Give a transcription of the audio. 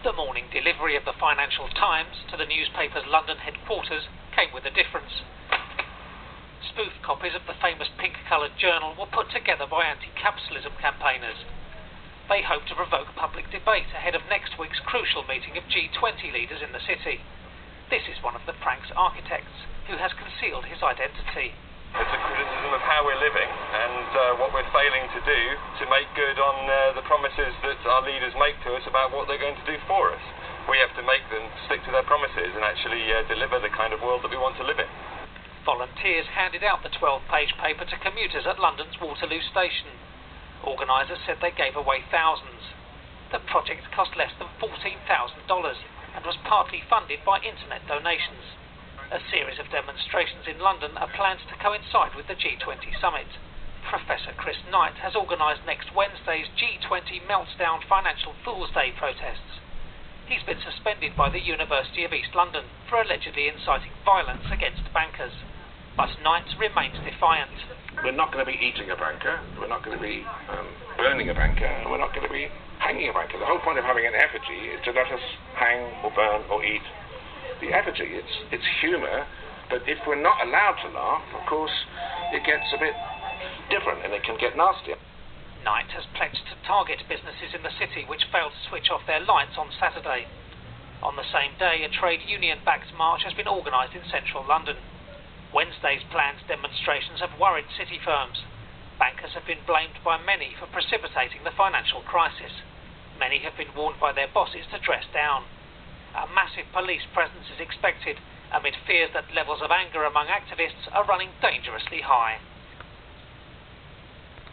The morning delivery of the Financial Times to the newspaper's London headquarters came with a difference. Spoof copies of the famous pink-coloured journal were put together by anti-capitalism campaigners. They hope to provoke public debate ahead of next week's crucial meeting of G20 leaders in the city. This is one of the prank's architects, who has concealed his identity. It's a criticism of how we're living and uh, what we're failing to do to make good on uh, the promises that our leaders make to us about what they're going to do for us. We have to make them stick to their promises and actually uh, deliver the kind of world that we want to live in. Volunteers handed out the 12 page paper to commuters at London's Waterloo station. Organisers said they gave away thousands. The project cost less than $14,000 and was partly funded by internet donations. A series of demonstrations in London are planned to coincide with the G20 summit. Professor Chris Knight has organised next Wednesday's G20 Meltdown Financial Fool's Day protests. He's been suspended by the University of East London for allegedly inciting violence against bankers. But Knight remains defiant. We're not going to be eating a banker, we're not going to be um, burning a banker, and we're not going to be hanging a banker. The whole point of having an effigy is to let us hang or burn or eat the effigy. It's, it's humour, but if we're not allowed to laugh, of course, it gets a bit different and it can get nastier. Knight has pledged to target businesses in the city which failed to switch off their lights on Saturday. On the same day, a trade union backed march has been organised in central London. Wednesday's planned demonstrations have worried city firms. Bankers have been blamed by many for precipitating the financial crisis. Many have been warned by their bosses to dress down. A massive police presence is expected amid fears that levels of anger among activists are running dangerously high.